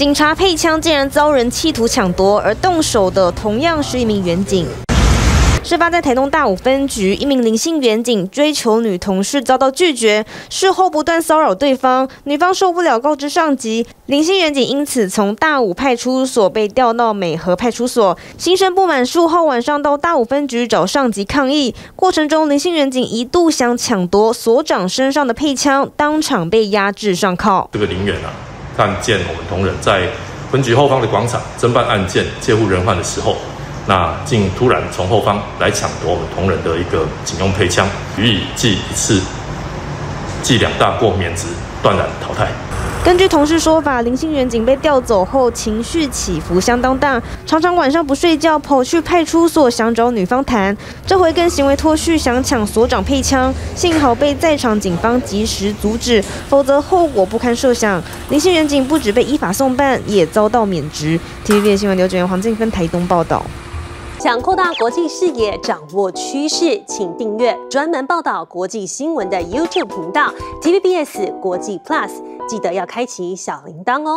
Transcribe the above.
警察配枪竟然遭人企图抢夺，而动手的同样是一名员警。事发在台东大武分局，一名林姓员警追求女同事遭到拒绝，事后不断骚扰对方，女方受不了告知上级，林姓员警因此从大武派出所被调到美和派出所，心生不满，数号晚上到大武分局找上级抗议，过程中林姓员警一度想抢夺所长身上的配枪，当场被压制上铐。这个林员啊，看见我们同仁在分局后方的广场侦办案件、借护人犯的时候。那竟突然从后方来抢夺我们同仁的一个警用配枪，予以记一次、记两大过免职，断然淘汰。根据同事说法，林姓远警被调走后情绪起伏相当大，常常晚上不睡觉，跑去派出所想找女方谈。这回更行为脱序，想抢所长配枪，幸好被在场警方及时阻止，否则后果不堪设想。林姓远警不止被依法送办，也遭到免职。TVB 新闻刘志源、黄静芬台东报道。想扩大国际视野，掌握趋势，请订阅专门报道国际新闻的 YouTube 频道 TVBS 国际 Plus，记得要开启小铃铛哦。